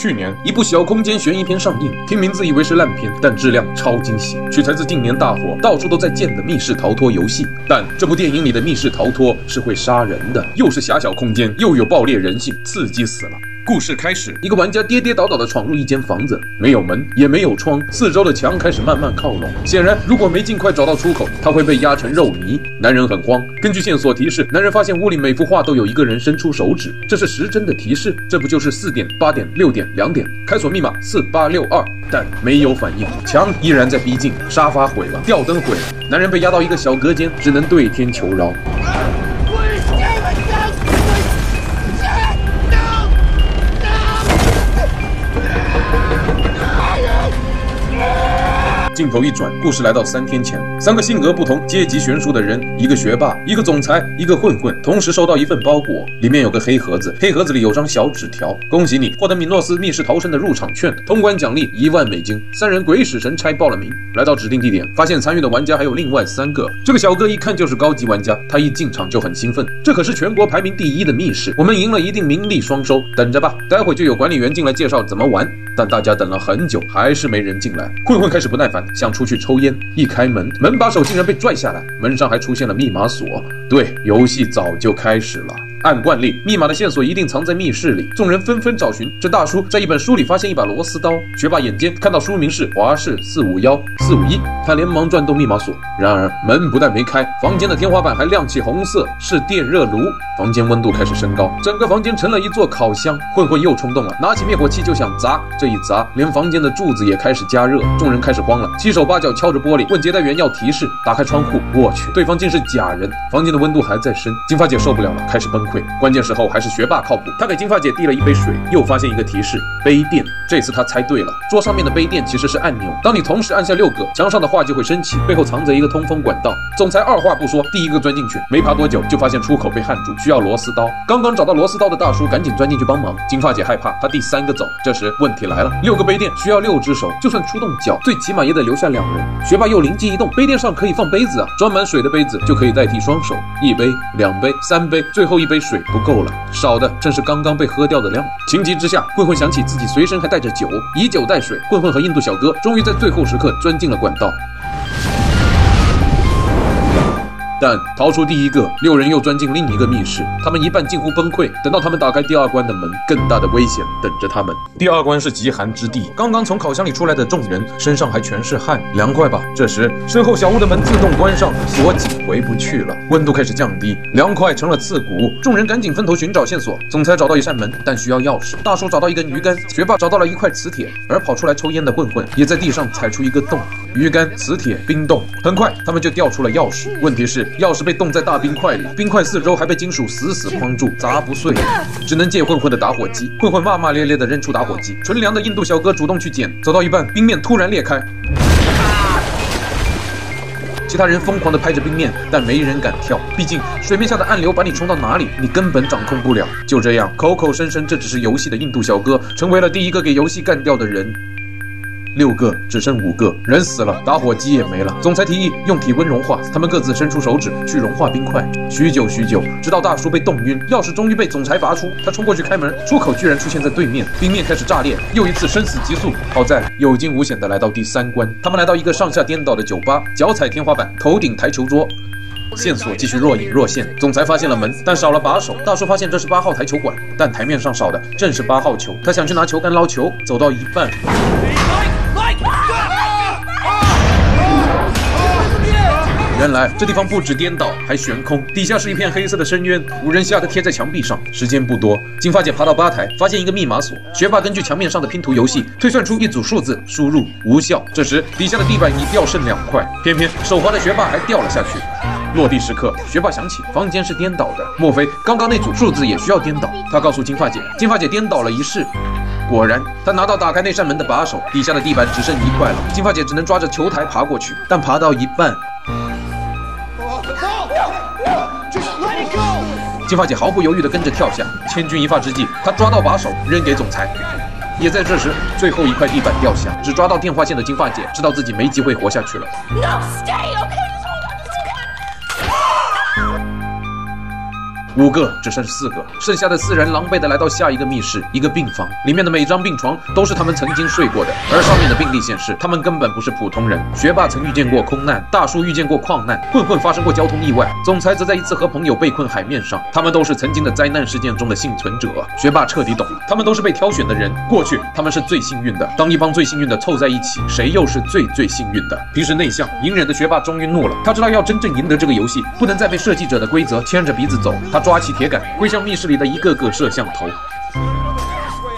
去年，一部小空间悬疑片上映，听名字以为是烂片，但质量超惊喜，取材自近年大火、到处都在建的密室逃脱游戏。但这部电影里的密室逃脱是会杀人的，又是狭小空间，又有爆裂人性，刺激死了。故事开始，一个玩家跌跌倒倒地闯入一间房子，没有门，也没有窗，四周的墙开始慢慢靠拢。显然，如果没尽快找到出口，他会被压成肉泥。男人很慌。根据线索提示，男人发现屋里每幅画都有一个人伸出手指，这是时针的提示。这不就是四点、八点、六点、两点？开锁密码四八六二，但没有反应。墙依然在逼近，沙发毁了，吊灯毁了。男人被压到一个小隔间，只能对天求饶。镜头一转，故事来到三天前，三个性格不同、阶级悬殊的人，一个学霸，一个总裁，一个混混，同时收到一份包裹，里面有个黑盒子，黑盒子里有张小纸条，恭喜你获得米诺斯密室逃生的入场券，通关奖励一万美金。三人鬼使神差报了名，来到指定地点，发现参与的玩家还有另外三个。这个小哥一看就是高级玩家，他一进场就很兴奋，这可是全国排名第一的密室，我们赢了一定名利双收。等着吧，待会就有管理员进来介绍怎么玩。但大家等了很久，还是没人进来。混混开始不耐烦，想出去抽烟。一开门，门把手竟然被拽下来，门上还出现了密码锁。对，游戏早就开始了。按惯例，密码的线索一定藏在密室里。众人纷纷找寻。这大叔在一本书里发现一把螺丝刀。学霸眼尖，看到书名是华氏四五幺四五一，他连忙转动密码锁。然而门不但没开，房间的天花板还亮起红色，是电热炉。房间温度开始升高，整个房间成了一座烤箱。混混又冲动了，拿起灭火器就想砸。这一砸，连房间的柱子也开始加热。众人开始慌了，七手八脚敲着玻璃，问接待员要提示。打开窗户，我去，对方竟是假人。房间的温度还在升，金发姐受不了了，开始崩溃。关键时候还是学霸靠谱，他给金发姐递了一杯水，又发现一个提示：杯垫。这次他猜对了，桌上面的杯垫其实是按钮，当你同时按下六个，墙上的画就会升起，背后藏着一个通风管道。总裁二话不说，第一个钻进去，没爬多久就发现出口被焊住，需要螺丝刀。刚刚找到螺丝刀的大叔赶紧钻进去帮忙。金发姐害怕，她第三个走。这时问题来了，六个杯垫需要六只手，就算出动脚，最起码也得留下两人。学霸又灵机一动，杯垫上可以放杯子啊，装满水的杯子就可以代替双手，一杯、两杯、三杯，最后一杯。水不够了，少的正是刚刚被喝掉的量。情急之下，混混想起自己随身还带着酒，以酒代水。混混和印度小哥终于在最后时刻钻进了管道。但逃出第一个，六人又钻进另一个密室，他们一半近乎崩溃。等到他们打开第二关的门，更大的危险等着他们。第二关是极寒之地，刚刚从烤箱里出来的众人身上还全是汗，凉快吧？这时身后小屋的门自动关上，锁紧，回不去了。温度开始降低，凉快成了刺骨。众人赶紧分头寻找线索。总裁找到一扇门，但需要钥匙。大叔找到一根鱼竿，学霸找到了一块磁铁，而跑出来抽烟的混混也在地上踩出一个洞。鱼竿、磁铁、冰冻，很快他们就调出了钥匙。问题是钥匙被冻在大冰块里，冰块四周还被金属死死框住，砸不碎，只能借混混的打火机。混混骂骂咧咧地扔出打火机，纯良的印度小哥主动去捡，走到一半，冰面突然裂开，其他人疯狂地拍着冰面，但没人敢跳，毕竟水面下的暗流把你冲到哪里，你根本掌控不了。就这样，口口声声这只是游戏的印度小哥，成为了第一个给游戏干掉的人。六个只剩五个人死了，打火机也没了。总裁提议用体温融化，他们各自伸出手指去融化冰块。许久许久，直到大叔被冻晕，钥匙终于被总裁拔出。他冲过去开门，出口居然出现在对面，冰面开始炸裂，又一次生死急速。好在有惊无险的来到第三关，他们来到一个上下颠倒的酒吧，脚踩天花板，头顶台球桌，线索继续若隐若现。总裁发现了门，但少了把手。大叔发现这是八号台球馆，但台面上少的正是八号球。他想去拿球杆捞球，走到一半。原来这地方不止颠倒，还悬空，底下是一片黑色的深渊。五人吓得贴在墙壁上。时间不多，金发姐爬到吧台，发现一个密码锁。学霸根据墙面上的拼图游戏推算出一组数字，输入无效。这时底下的地板已掉剩两块，偏偏手滑的学霸还掉了下去。落地时刻，学霸想起房间是颠倒的，莫非刚刚那组数字也需要颠倒？他告诉金发姐，金发姐颠倒了一试。果然，他拿到打开那扇门的把手，底下的地板只剩一块了。金发姐只能抓着球台爬过去，但爬到一半。金发姐毫不犹豫地跟着跳下，千钧一发之际，她抓到把手扔给总裁。也在这时，最后一块地板掉下，只抓到电话线的金发姐知道自己没机会活下去了 no stay ok。五个只剩四个，剩下的四人狼狈地来到下一个密室，一个病房，里面的每张病床都是他们曾经睡过的，而上面的病历显示，他们根本不是普通人。学霸曾遇见过空难，大叔遇见过矿难，混混发生过交通意外，总裁则在一次和朋友被困海面上。他们都是曾经的灾难事件中的幸存者。学霸彻底懂了，他们都是被挑选的人。过去他们是最幸运的，当一帮最幸运的凑在一起，谁又是最最幸运的？平时内向隐忍的学霸终于怒了，他知道要真正赢得这个游戏，不能再被设计者的规则牵着鼻子走。他抓起铁杆，挥向密室里的一个个摄像头。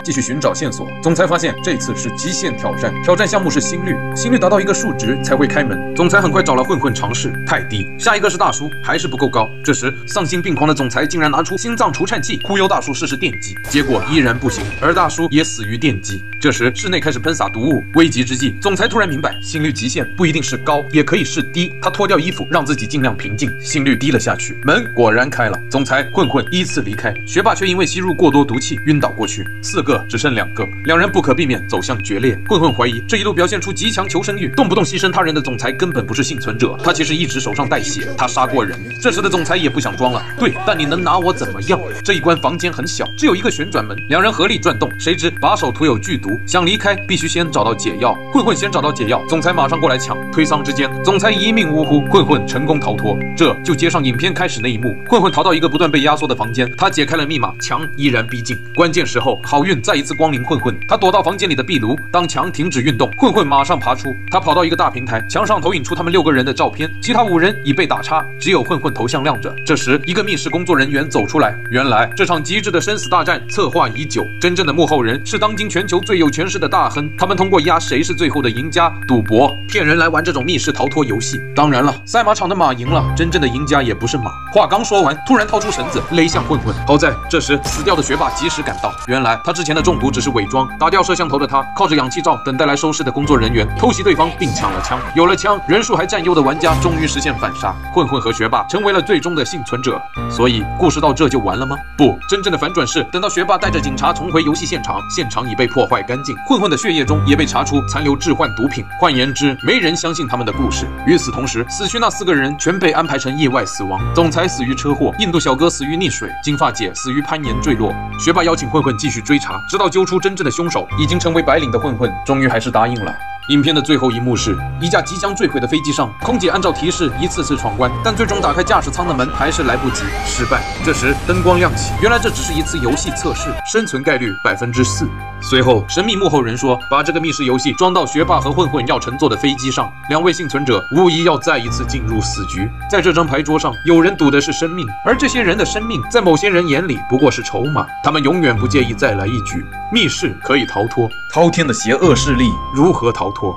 继续寻找线索，总裁发现这次是极限挑战，挑战项目是心率，心率达到一个数值才会开门。总裁很快找了混混尝试，太低。下一个是大叔，还是不够高。这时丧心病狂的总裁竟然拿出心脏除颤器，忽悠大叔试试电击，结果依然不行，而大叔也死于电击。这时室内开始喷洒毒物，危急之际，总裁突然明白，心率极限不一定是高，也可以是低。他脱掉衣服，让自己尽量平静，心率低了下去，门果然开了。总裁、混混依次离开，学霸却因为吸入过多毒气晕倒过去。四个。只剩两个，两人不可避免走向决裂。混混怀疑这一路表现出极强求生欲，动不动牺牲他人的总裁根本不是幸存者，他其实一直手上带血，他杀过人。这时的总裁也不想装了，对，但你能拿我怎么样？这一关房间很小，只有一个旋转门，两人合力转动，谁知把手涂有剧毒，想离开必须先找到解药。混混先找到解药，总裁马上过来抢。推搡之间，总裁一命呜呼，混混成功逃脱。这就接上影片开始那一幕，混混逃到一个不断被压缩的房间，他解开了密码，墙依然逼近。关键时候，好运。再一次光临混混，他躲到房间里的壁炉。当墙停止运动，混混马上爬出。他跑到一个大平台，墙上投影出他们六个人的照片，其他五人已被打叉，只有混混头像亮着。这时，一个密室工作人员走出来。原来这场极致的生死大战策划已久，真正的幕后人是当今全球最有权势的大亨。他们通过压谁是最后的赢家赌博，骗人来玩这种密室逃脱游戏。当然了，赛马场的马赢了，真正的赢家也不是马。话刚说完，突然掏出绳子勒向混混。好在这时死掉的学霸及时赶到。原来他之前。的中毒只是伪装，打掉摄像头的他靠着氧气罩等待来收尸的工作人员偷袭对方并抢了枪，有了枪，人数还占优的玩家终于实现反杀，混混和学霸成为了最终的幸存者。所以故事到这就完了吗？不，真正的反转是，等到学霸带着警察重回游戏现场，现场已被破坏干净，混混的血液中也被查出残留致幻毒品。换言之，没人相信他们的故事。与此同时，死去那四个人全被安排成意外死亡，总裁死于车祸，印度小哥死于溺水，金发姐死于攀岩坠落。学霸邀请混混继续追查。直到揪出真正的凶手，已经成为白领的混混，终于还是答应了。影片的最后一幕是一架即将坠毁的飞机上，空姐按照提示一次次闯关，但最终打开驾驶舱的门还是来不及，失败。这时灯光亮起，原来这只是一次游戏测试，生存概率百分之四。随后神秘幕后人说，把这个密室游戏装到学霸和混混要乘坐的飞机上，两位幸存者无疑要再一次进入死局。在这张牌桌上，有人赌的是生命，而这些人的生命在某些人眼里不过是筹码，他们永远不介意再来一局。密室可以逃脱，滔天的邪恶势力如何逃？脱。